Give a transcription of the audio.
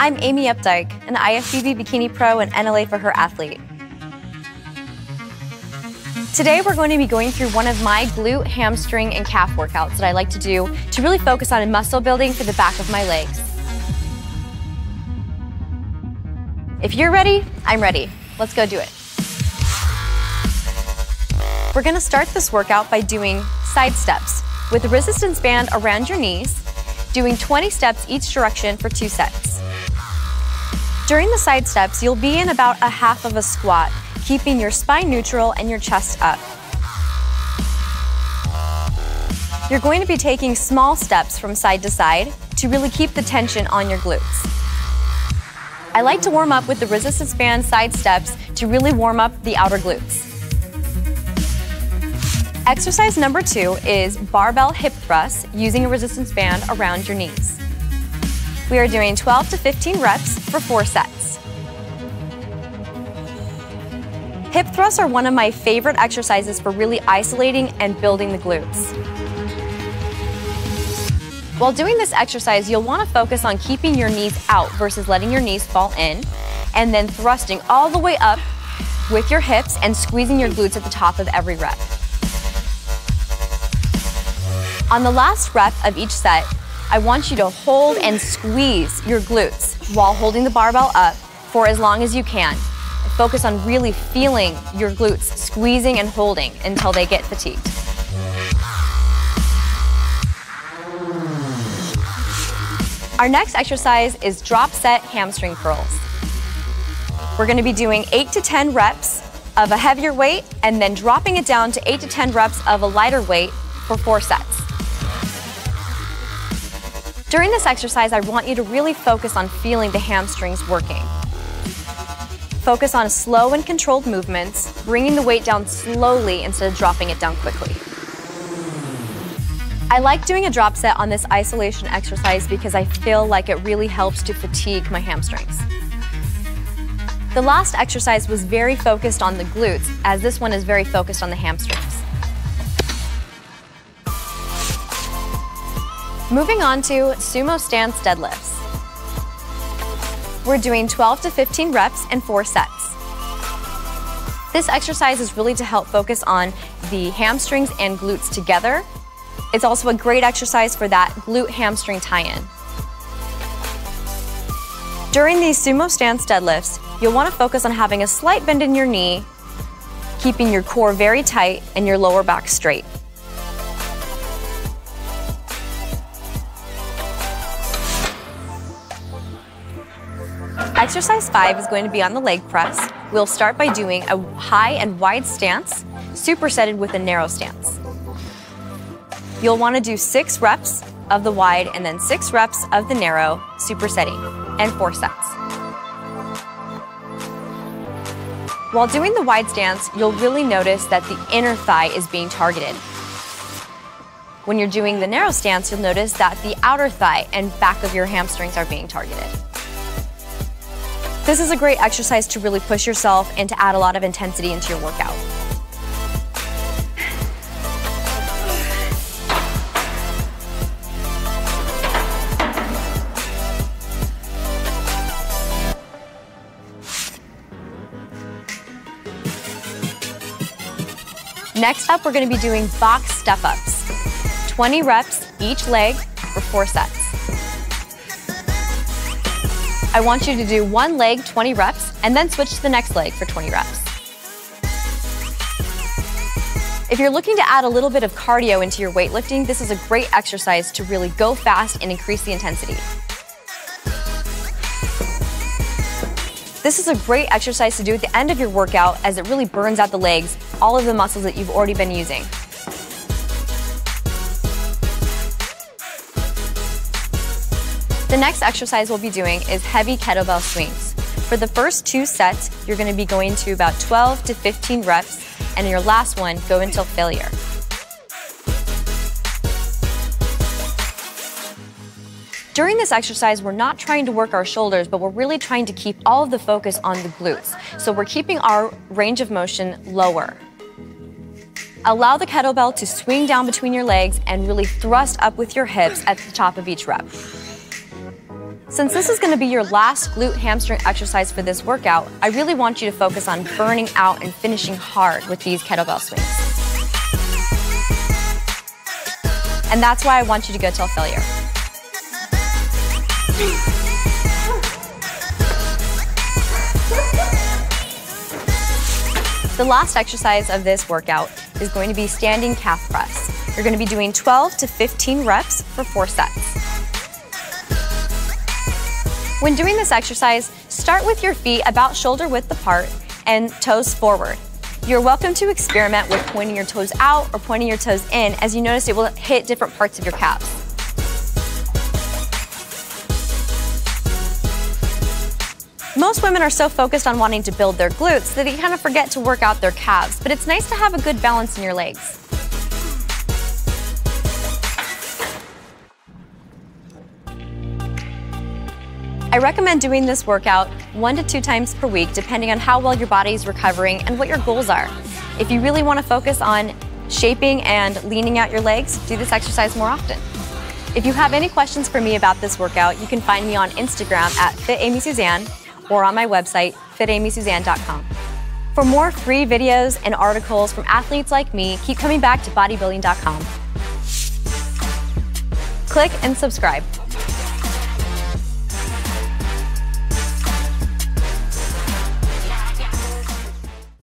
I'm Amy Updike, an IFBB Bikini Pro and NLA for her athlete. Today we're going to be going through one of my glute, hamstring, and calf workouts that I like to do to really focus on muscle building for the back of my legs. If you're ready, I'm ready. Let's go do it. We're gonna start this workout by doing side steps with a resistance band around your knees, doing 20 steps each direction for two sets. During the side steps, you'll be in about a half of a squat, keeping your spine neutral and your chest up. You're going to be taking small steps from side to side to really keep the tension on your glutes. I like to warm up with the resistance band side steps to really warm up the outer glutes. Exercise number two is barbell hip thrusts using a resistance band around your knees. We are doing 12 to 15 reps for four sets. Hip thrusts are one of my favorite exercises for really isolating and building the glutes. While doing this exercise, you'll want to focus on keeping your knees out versus letting your knees fall in, and then thrusting all the way up with your hips and squeezing your glutes at the top of every rep. On the last rep of each set, I want you to hold and squeeze your glutes while holding the barbell up for as long as you can. Focus on really feeling your glutes squeezing and holding until they get fatigued. Our next exercise is drop set hamstring curls. We're gonna be doing eight to 10 reps of a heavier weight and then dropping it down to eight to 10 reps of a lighter weight for four sets. During this exercise, I want you to really focus on feeling the hamstrings working. Focus on slow and controlled movements, bringing the weight down slowly instead of dropping it down quickly. I like doing a drop set on this isolation exercise because I feel like it really helps to fatigue my hamstrings. The last exercise was very focused on the glutes, as this one is very focused on the hamstrings. Moving on to sumo stance deadlifts. We're doing 12 to 15 reps and four sets. This exercise is really to help focus on the hamstrings and glutes together. It's also a great exercise for that glute hamstring tie-in. During these sumo stance deadlifts, you'll want to focus on having a slight bend in your knee, keeping your core very tight and your lower back straight. Exercise five is going to be on the leg press. We'll start by doing a high and wide stance, supersetted with a narrow stance. You'll want to do six reps of the wide and then six reps of the narrow, supersetting, and four sets. While doing the wide stance, you'll really notice that the inner thigh is being targeted. When you're doing the narrow stance, you'll notice that the outer thigh and back of your hamstrings are being targeted. This is a great exercise to really push yourself and to add a lot of intensity into your workout. Next up, we're gonna be doing box step ups. 20 reps each leg for four sets. I want you to do one leg 20 reps and then switch to the next leg for 20 reps. If you're looking to add a little bit of cardio into your weightlifting, this is a great exercise to really go fast and increase the intensity. This is a great exercise to do at the end of your workout as it really burns out the legs, all of the muscles that you've already been using. The next exercise we'll be doing is heavy kettlebell swings. For the first two sets, you're going to be going to about 12 to 15 reps, and your last one, go until failure. During this exercise, we're not trying to work our shoulders, but we're really trying to keep all of the focus on the glutes. So we're keeping our range of motion lower. Allow the kettlebell to swing down between your legs and really thrust up with your hips at the top of each rep. Since this is going to be your last glute hamstring exercise for this workout, I really want you to focus on burning out and finishing hard with these kettlebell swings. And that's why I want you to go till failure. The last exercise of this workout is going to be standing calf press. You're going to be doing 12 to 15 reps for four sets. When doing this exercise, start with your feet about shoulder width apart and toes forward. You're welcome to experiment with pointing your toes out or pointing your toes in as you notice it will hit different parts of your calves. Most women are so focused on wanting to build their glutes that they kind of forget to work out their calves, but it's nice to have a good balance in your legs. I recommend doing this workout one to two times per week, depending on how well your body is recovering and what your goals are. If you really want to focus on shaping and leaning out your legs, do this exercise more often. If you have any questions for me about this workout, you can find me on Instagram at FitAmySuzanne or on my website, fitamysuzanne.com. For more free videos and articles from athletes like me, keep coming back to bodybuilding.com. Click and subscribe.